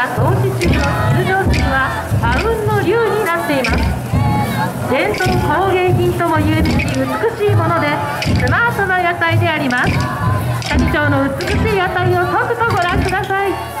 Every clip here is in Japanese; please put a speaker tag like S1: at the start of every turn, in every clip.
S1: した投資中の出場数はあうんの竜になっています。伝統工芸品ともいうべき美しいものでスマートな野菜であります。谷町の美しい野菜をとくとご覧ください。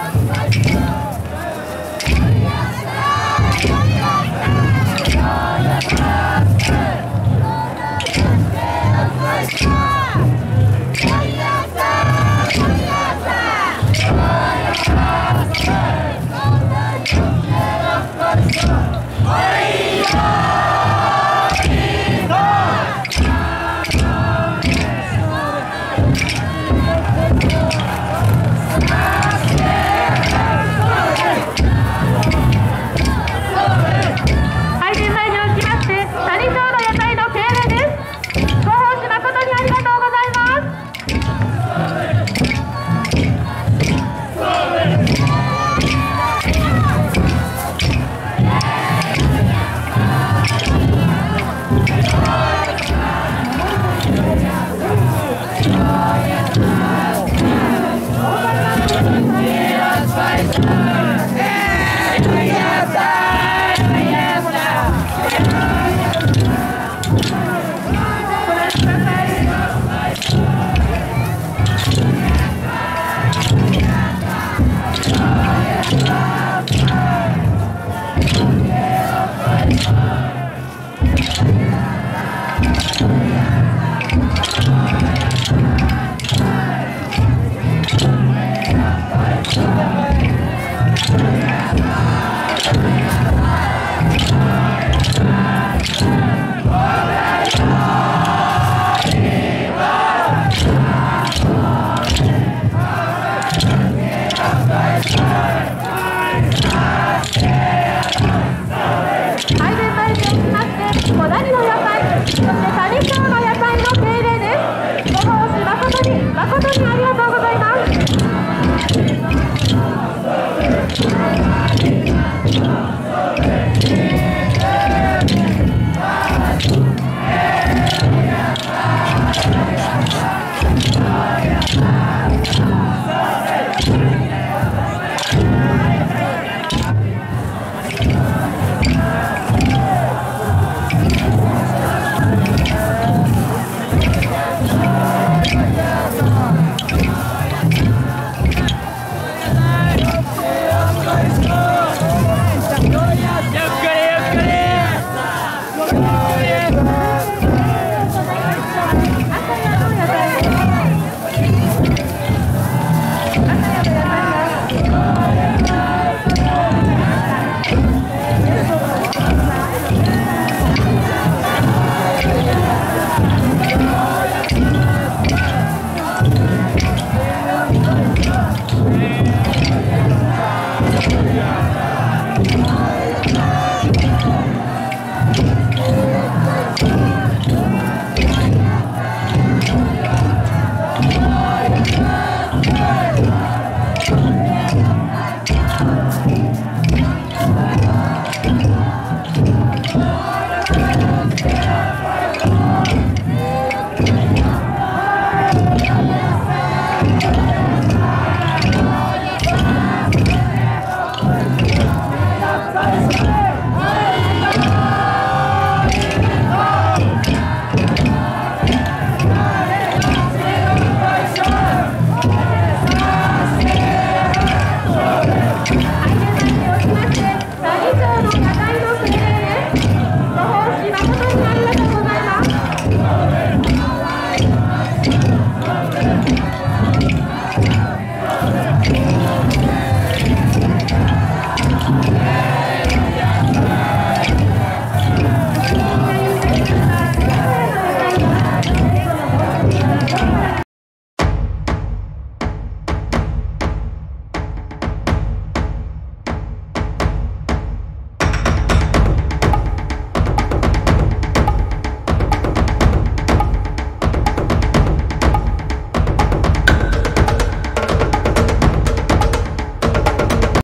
S1: 配